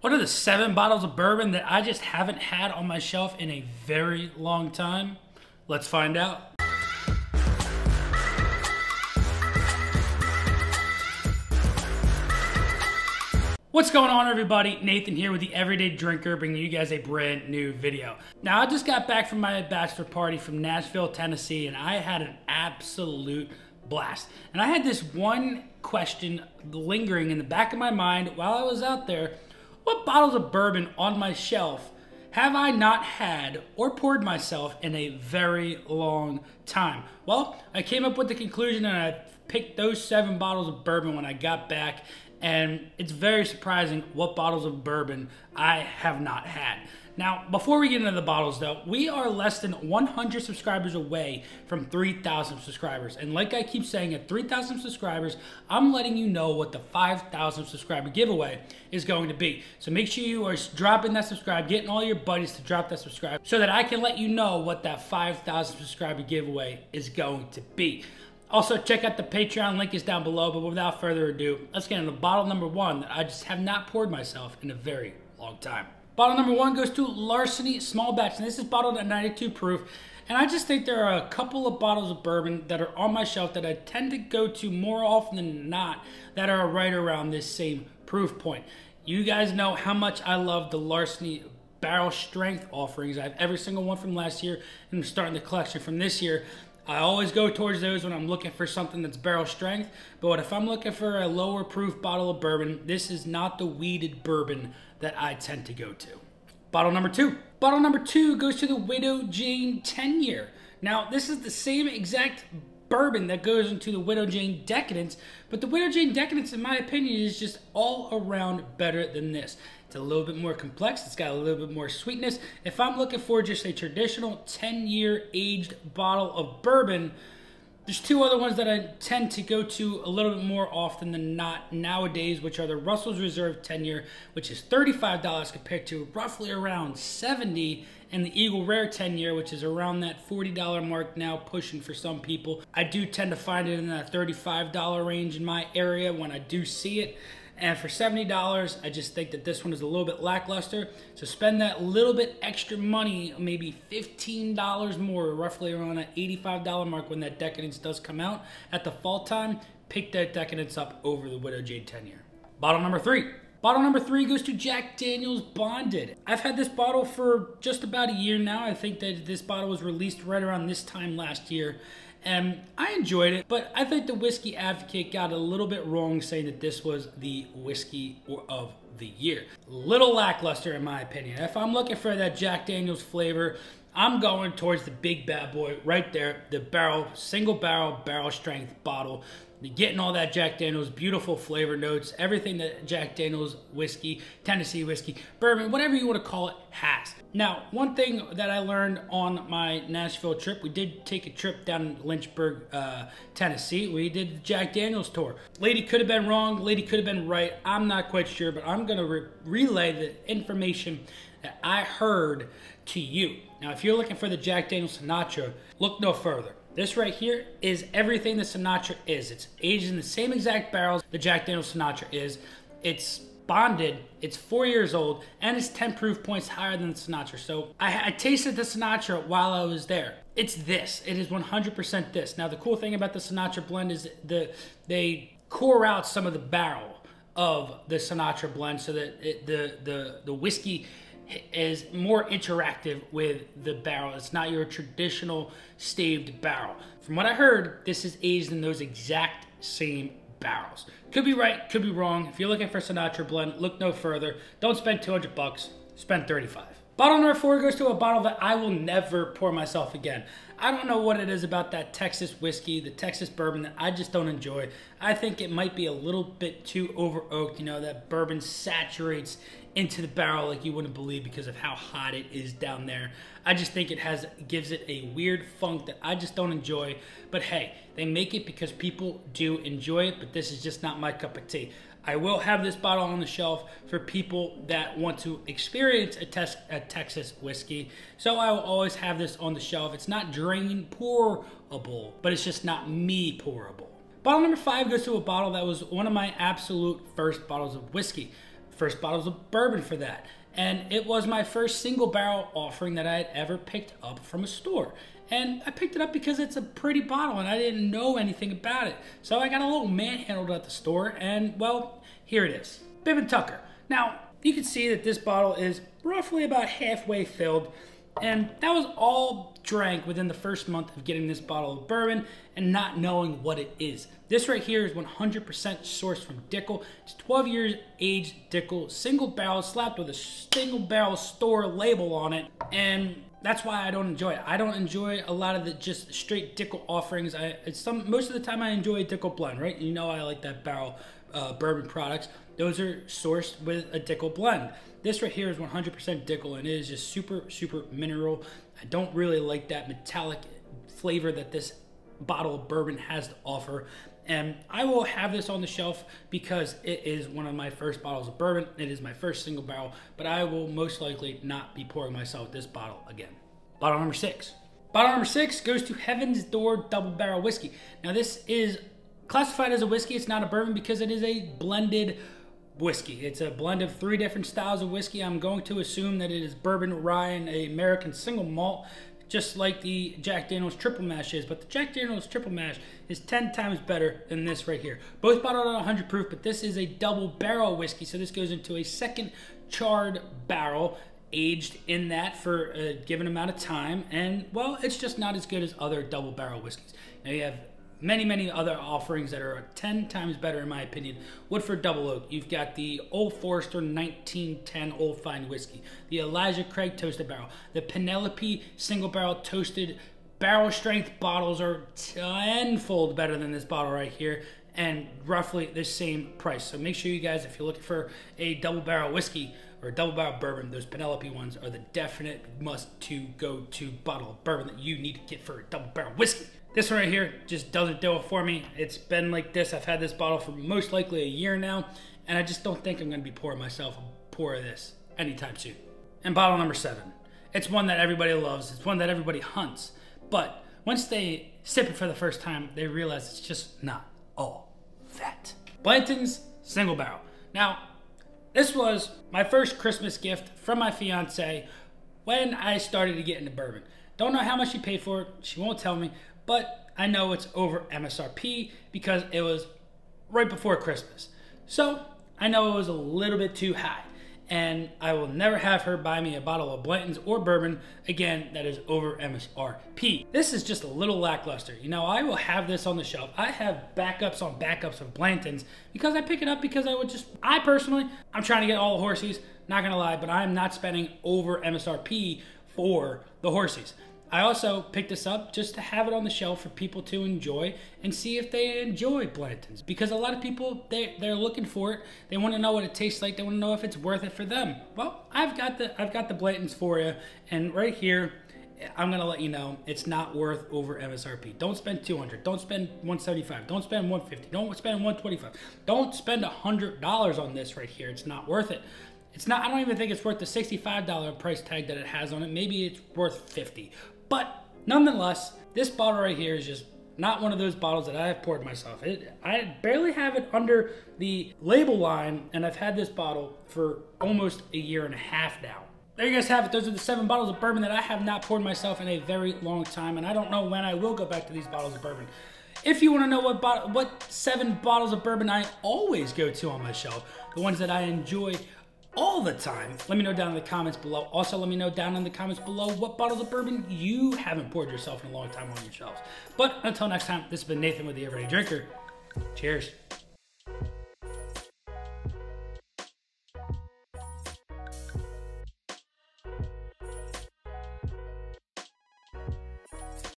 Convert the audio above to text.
What are the seven bottles of bourbon that I just haven't had on my shelf in a very long time? Let's find out. What's going on everybody? Nathan here with the Everyday Drinker bringing you guys a brand new video. Now I just got back from my bachelor party from Nashville, Tennessee and I had an absolute blast. And I had this one question lingering in the back of my mind while I was out there what bottles of bourbon on my shelf have I not had or poured myself in a very long time? Well, I came up with the conclusion and I picked those seven bottles of bourbon when I got back and it's very surprising what bottles of bourbon I have not had. Now, before we get into the bottles though, we are less than 100 subscribers away from 3,000 subscribers. And like I keep saying, at 3,000 subscribers, I'm letting you know what the 5,000 subscriber giveaway is going to be. So make sure you are dropping that subscribe, getting all your buddies to drop that subscribe so that I can let you know what that 5,000 subscriber giveaway is going to be. Also, check out the Patreon link is down below, but without further ado, let's get into bottle number one that I just have not poured myself in a very long time. Bottle number one goes to Larceny Small Batch, and this is bottled at 92 proof. And I just think there are a couple of bottles of bourbon that are on my shelf that I tend to go to more often than not that are right around this same proof point. You guys know how much I love the Larceny barrel strength offerings. I have every single one from last year, and I'm starting the collection from this year. I always go towards those when I'm looking for something that's barrel strength. But if I'm looking for a lower proof bottle of bourbon, this is not the wheated bourbon that I tend to go to. Bottle number two. Bottle number two goes to the Widow Jane 10 year. Now, this is the same exact bourbon that goes into the Widow Jane Decadence, but the Widow Jane Decadence, in my opinion, is just all around better than this. It's a little bit more complex. It's got a little bit more sweetness. If I'm looking for just a traditional 10-year aged bottle of bourbon, there's two other ones that I tend to go to a little bit more often than not nowadays, which are the Russell's Reserve 10 year, which is $35 compared to roughly around 70 and the Eagle Rare 10 year, which is around that $40 mark now, pushing for some people. I do tend to find it in that $35 range in my area when I do see it. And for $70, I just think that this one is a little bit lackluster. So spend that little bit extra money, maybe $15 more, roughly around that $85 mark when that Decadence does come out at the fall time. Pick that Decadence up over the Widow Jane 10 year. Bottle number three. Bottle number three goes to Jack Daniels Bonded. I've had this bottle for just about a year now. I think that this bottle was released right around this time last year and I enjoyed it, but I think the Whiskey Advocate got a little bit wrong saying that this was the whiskey of the year. Little lackluster in my opinion. If I'm looking for that Jack Daniels flavor, I'm going towards the big bad boy right there, the barrel, single barrel, barrel strength bottle getting all that Jack Daniels beautiful flavor notes, everything that Jack Daniels whiskey, Tennessee whiskey, bourbon, whatever you want to call it, has. Now, one thing that I learned on my Nashville trip, we did take a trip down Lynchburg, uh, Tennessee. We did the Jack Daniels tour. Lady could have been wrong, lady could have been right. I'm not quite sure, but I'm going to re relay the information that I heard to you. Now, if you're looking for the Jack Daniels Sinatra, look no further. This right here is everything the Sinatra is. It's aged in the same exact barrels the Jack Daniels Sinatra is. It's bonded, it's four years old, and it's 10 proof points higher than the Sinatra. So I, I tasted the Sinatra while I was there. It's this. It is 100% this. Now the cool thing about the Sinatra blend is the they core out some of the barrel of the Sinatra blend so that it, the the the whiskey is more interactive with the barrel. It's not your traditional staved barrel. From what I heard, this is aged in those exact same barrels. Could be right, could be wrong. If you're looking for Sinatra blend, look no further. Don't spend 200 bucks, spend 35. Bottle number four goes to a bottle that I will never pour myself again. I don't know what it is about that Texas whiskey, the Texas bourbon that I just don't enjoy. I think it might be a little bit too over oaked. You know, that bourbon saturates into the barrel like you wouldn't believe because of how hot it is down there. I just think it has gives it a weird funk that I just don't enjoy. But hey, they make it because people do enjoy it, but this is just not my cup of tea. I will have this bottle on the shelf for people that want to experience a, tes- a Texas whiskey. So I will always have this on the shelf. It's not drain pourable, but it's just not me pourable. Bottle number five goes to a bottle that was one of my absolute first bottles of whiskey. First bottles of bourbon for that. And it was my first single barrel offering that I had ever picked up from a store. And I picked it up because it's a pretty bottle and I didn't know anything about it. So I got a little manhandled at the store and well, here it is. Bib and Tucker. Now, you can see that this bottle is roughly about halfway filled. And that was all drank within the first month of getting this bottle of bourbon and not knowing what it is. This right here is 100% sourced from Dickel. It's 12 years aged Dickel, single barrel, slapped with a single barrel store label on it. And that's why I don't enjoy it. I don't enjoy a lot of the just straight Dickel offerings. I some most of the time I enjoy a Dickel blend, right? You know I like that barrel uh, bourbon products. Those are sourced with a Dickel blend. This right here is 100% Dickel and it is just super super mineral. I don't really like that metallic flavor that this bottle of bourbon has to offer. And I will have this on the shelf because it is one of my first bottles of bourbon. It is my first single barrel, but I will most likely not be pouring myself this bottle again. Bottle number six. Bottle number six goes to Heaven's Door Double Barrel Whiskey. Now, this is classified as a whiskey. It's not a bourbon because it is a blended whiskey. It's a blend of three different styles of whiskey. I'm going to assume that it is bourbon, rye, and a American single malt just like the Jack Daniels Triple Mash is. But the Jack Daniels Triple Mash is 10 times better than this right here. Both bottled at 100 proof, but this is a double barrel whiskey. So this goes into a second charred barrel aged in that for a given amount of time. And well, it's just not as good as other double barrel whiskeys. Now you have many, many other offerings that are 10 times better, in my opinion. Woodford Double Oak. You've got the Old Forester 1910 Old Fine Whiskey, the Elijah Craig Toasted Barrel, the Penelope Single Barrel Toasted Barrel Strength bottles are tenfold better than this bottle right here and roughly the same price. So make sure you guys, if you're looking for a double barrel whiskey or a double barrel bourbon, those Penelope ones are the definite must to go to bottle of bourbon that you need to get for a double barrel whiskey. This one right here just doesn't do it for me. It's been like this. I've had this bottle for most likely a year now, and I just don't think I'm going to be pouring myself a pour of this anytime soon. And bottle number seven. It's one that everybody loves. It's one that everybody hunts. But once they sip it for the first time, they realize it's just not all that. Blanton's Single Barrel. Now, this was my first Christmas gift from my fiance when I started to get into bourbon. Don't know how much she paid for it. She won't tell me but I know it's over MSRP because it was right before Christmas. So I know it was a little bit too high. And I will never have her buy me a bottle of Blanton's or bourbon again that is over MSRP. This is just a little lackluster. You know, I will have this on the shelf. I have backups on backups of Blanton's because I pick it up because I would just, I personally, I'm trying to get all the horsies, not gonna lie, but I'm not spending over MSRP for the horsies. I also picked this up just to have it on the shelf for people to enjoy and see if they enjoy Blanton's. Because a lot of people, they, they're looking for it. They want to know what it tastes like. They want to know if it's worth it for them. Well, I've got the, I've got the Blanton's for you. And right here, I'm gonna let you know it's not worth over MSRP. Don't spend 200. Don't spend 175. Don't spend 150. Don't spend 125. Don't spend $100 on this right here. It's not worth it. It's not. I don't even think it's worth the $65 price tag that it has on it. Maybe it's worth 50. But nonetheless, this bottle right here is just not one of those bottles that I have poured myself. It, I barely have it under the label line, and I've had this bottle for almost a year and a half now. There you guys have it. Those are the seven bottles of bourbon that I have not poured myself in a very long time, and I don't know when I will go back to these bottles of bourbon. If you want to know what what seven bottles of bourbon I always go to on my shelf, the ones that I enjoy all the time. Let me know down in the comments below. Also, let me know down in the comments below what bottles of bourbon you haven't poured yourself in a long time on your shelves. But until next time, this has been Nathan with the Everyday Drinker. Cheers.